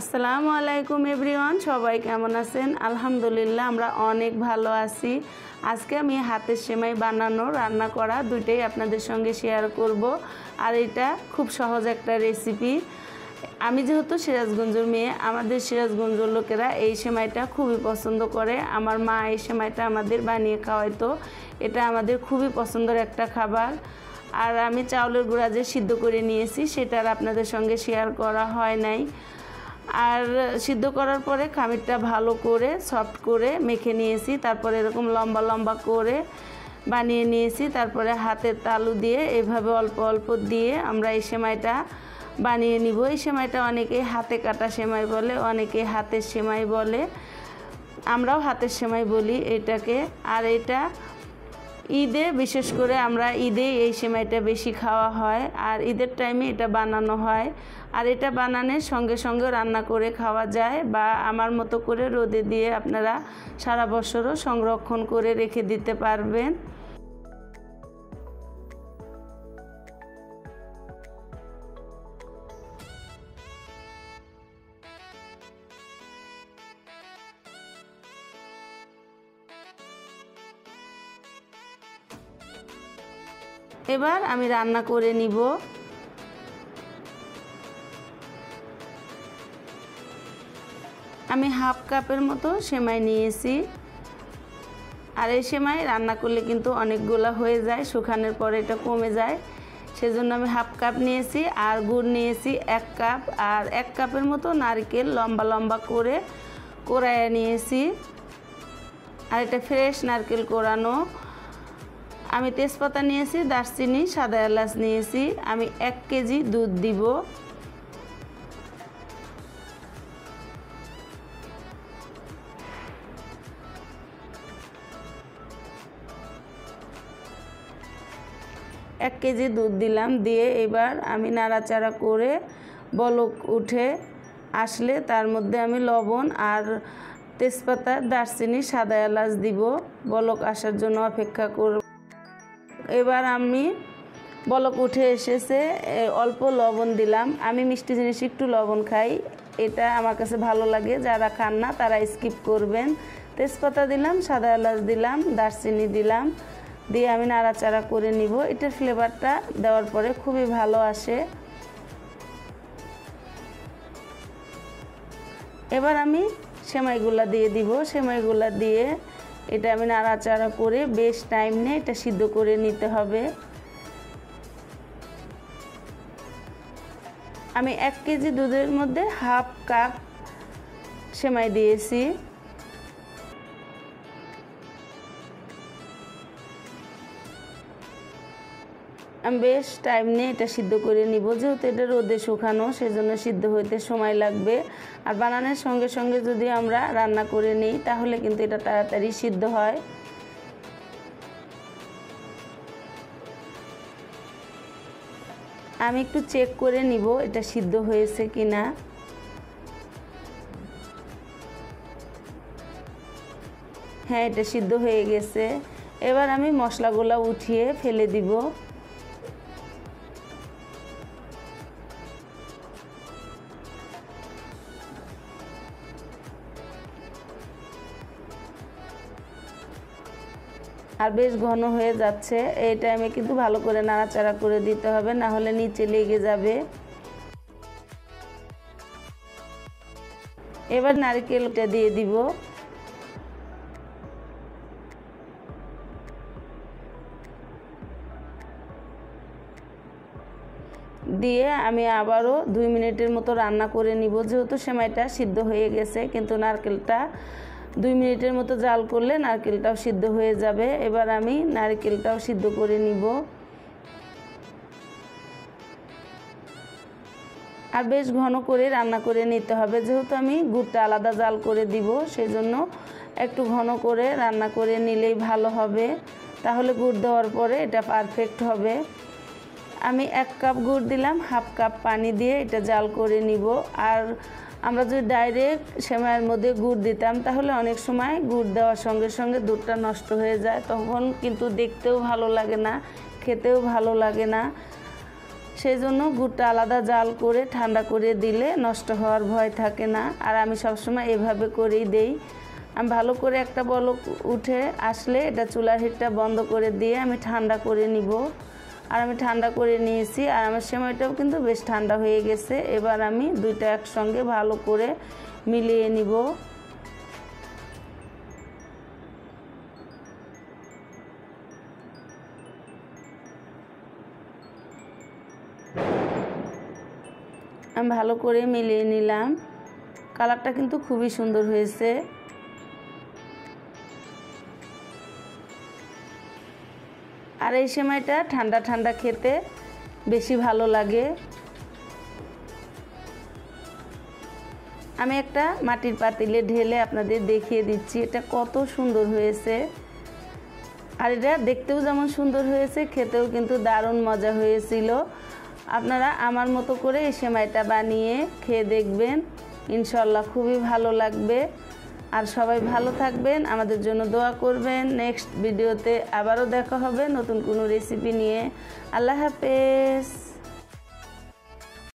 আসসালামু আলাইকুম এভরিওয়ান, সবাই কেমন আছেন? আলহামদুলিল্লাহ, আমরা অনেক ভালো আছি। আজকে আমি হাতের সেমাই বানানো, রান্না করা দুইটাই আপনাদের সঙ্গে শেয়ার করব। আর এটা খুব সহজ একটা রেসিপি আমি যেহেতু সিরাজগঞ্জের মেয়ে, আমাদের সিরাজগঞ্জের লোকেরা এই সেমাইটা খুবই পছন্দ করে। আমার মা এই সেমাইটা আমাদের বানিয়ে খাওয়াইতো। এটা আমাদের খুবই পছন্দের একটা খাবার। আর আমি চাউলের গুঁড়া যে সিদ্ধ করে নিয়েছি, সেটা আর আপনাদের সঙ্গে শেয়ার করা হয় নাই। আর সিদ্ধ করার পরে খামিরটা ভালো করে সফট করে মেখে নিয়েছি। তারপরে এরকম লম্বা লম্বা করে বানিয়ে নিয়েছি। তারপরে হাতের তালু দিয়ে এভাবে অল্প অল্প দিয়ে আমরা এই সেমাইটা বানিয়ে নিব। এই সেমাইটা অনেকে হাতে কাটা সেমাই বলে, অনেকে হাতের সেমাই বলে। আমরাও হাতের সেমাই বলি এটাকে। আর এটা ঈদে বিশেষ করে আমরা ঈদে এই সেমাইটা বেশি খাওয়া হয় আর ঈদের টাইমে এটা বানানো হয়। আর এটা বানানোর সঙ্গে সঙ্গে রান্না করে খাওয়া যায় বা আমার মতো করে রোদে দিয়ে আপনারা সারা বছরও সংরক্ষণ করে রেখে দিতে পারবেন। এবার আমি রান্না করে নিব। আমি হাফ কাপের মতো সেমাই নিয়েছি। আর এই সেমাই রান্না করলে কিন্তু অনেকগুলো হয়ে যায়, শুকানোর পরে এটা কমে যায়। সেজন্য আমি হাফ কাপ নিয়েছি আর গুড় নিয়েছি এক কাপ। আর এক কাপের মতো নারকেল লম্বা লম্বা করে কোরাইয়া নিয়েছি। আর এটা ফ্রেশ নারকেল কোরানো। আমি তেজপাতা নিয়েছি, দারচিনি, সাদা এলাচ নিয়েছি। আমি এক কেজি দুধ দিব। এক কেজি দুধ দিলাম, দিয়ে এবার আমি নাড়াচাড়া করে বলক উঠে আসলে তার মধ্যে আমি লবণ আর তেজপাতা, দারচিনি, সাদা এলাচ দিব। বলক আসার জন্য অপেক্ষা করব। এবার আমি বলক উঠে এসেছে অল্প লবণ দিলাম। আমি মিষ্টি জিনিস একটু লবণ খাই, এটা আমার কাছে ভালো লাগে। যারা খান না, তারা স্কিপ করবেন। তেজপাতা দিলাম, সাদা এলাচ দিলাম, দারচিনি দিলাম, দিয়ে আমি নাড়াচাড়া করে নিব। এটার ফ্লেভারটা দেওয়ার পরে খুবই ভালো আসে। এবার আমি সেমাইগুলা দিয়ে দিব। সেমাইগুলা দিয়ে এটা আমি নাড়াচাড়া করে বেশ টাইম নিয়ে এটা সিদ্ধ করে নিতে হবে। আমি এক কেজি দুধের মধ্যে হাফ কাপ সেমাই দিয়েছি। আমি বেশ টাইম নিয়ে এটা সিদ্ধ করে নিব। যেহেতু এটা রোদে শুকানো, সেজন্য সিদ্ধ হইতে সময় লাগবে। আর বানানোর সঙ্গে সঙ্গে যদি আমরা রান্না করে নিই, তাহলে কিন্তু এটা তাড়াতাড়ি সিদ্ধ হয়। আমি একটু চেক করে নিব এটা সিদ্ধ হয়েছে কি না হ্যাঁ এটা সিদ্ধ হয়ে গেছে। এবার আমি মশলাগুলো উঠিয়ে ফেলে দিব। আর বেশ ঘন হয়ে যাচ্ছে। এই টাইমে কিন্তু ভালো করে নাড়াচাড়া করে দিতে হবে, না হলে নিচে লেগে যাবে। এবার নারকেলটা দিয়ে দিব। দিয়ে আমি আবারও দুই মিনিটের মতো রান্না করে নিব। যেহেতু সেমাইটা সিদ্ধ হয়ে গেছে, কিন্তু নারকেলটা দুই মিনিটের মতো জাল করলে নারকেলটাও সিদ্ধ হয়ে যাবে। এবার আমি নারকেলটাও সিদ্ধ করে নিব। আর বেশ ঘন করে রান্না করে নিতে হবে। যেহেতু আমি গুড়টা আলাদা জাল করে দিব, সেজন্য একটু ঘন করে রান্না করে নিলেই ভালো হবে। তাহলে গুড় দেওয়ার পরে এটা পারফেক্ট হবে। আমি এক কাপ গুড় দিলাম, হাফ কাপ পানি দিয়ে এটা জাল করে নিব। আর আমরা যদি ডাইরেক্ট সেমাইয়ের মধ্যে গুড় দিতাম, তাহলে অনেক সময় গুড় দেওয়ার সঙ্গে সঙ্গে দুধটা নষ্ট হয়ে যায়। তখন কিন্তু দেখতেও ভালো লাগে না, খেতেও ভালো লাগে না। সেই জন্য গুড়টা আলাদা জাল করে ঠান্ডা করে দিলে নষ্ট হওয়ার ভয় থাকে না। আর আমি সবসময় এভাবে করেই দেই। আমি ভালো করে একটা বলক উঠে আসলে এটা চুলার হিটটা বন্ধ করে দিয়ে আমি ঠান্ডা করে নিব। আর আমি ঠান্ডা করে নিয়েছি। আর আমার সময়টাও কিন্তু বেশ ঠান্ডা হয়ে গেছে। এবার আমি দুইটা একসঙ্গে ভালো করে মিলিয়ে নিব। আমি ভালো করে মিলিয়ে নিলাম। কালারটা কিন্তু খুবই সুন্দর হয়েছে। আর এই সময়টা ঠান্ডা ঠান্ডা খেতে বেশি ভালো লাগে। আমি একটা মাটির পাতিলে ঢেলে আপনাদের দেখিয়ে দিচ্ছি, এটা কত সুন্দর হয়েছে। আর এটা দেখতেও যেমন সুন্দর হয়েছে, খেতেও কিন্তু দারুণ মজা হয়েছিল। আপনারা আমার মতো করে এই সেমাইটা বানিয়ে খেয়ে দেখবেন, ইনশাল্লাহ খুবই ভালো লাগবে। আর সবাই ভালো থাকবেন, আমাদের জন্য দোয়া করবেন। নেক্সট ভিডিওতে আবারও দেখা হবে নতুন কোনো রেসিপি নিয়ে। আল্লাহ হাফেজ।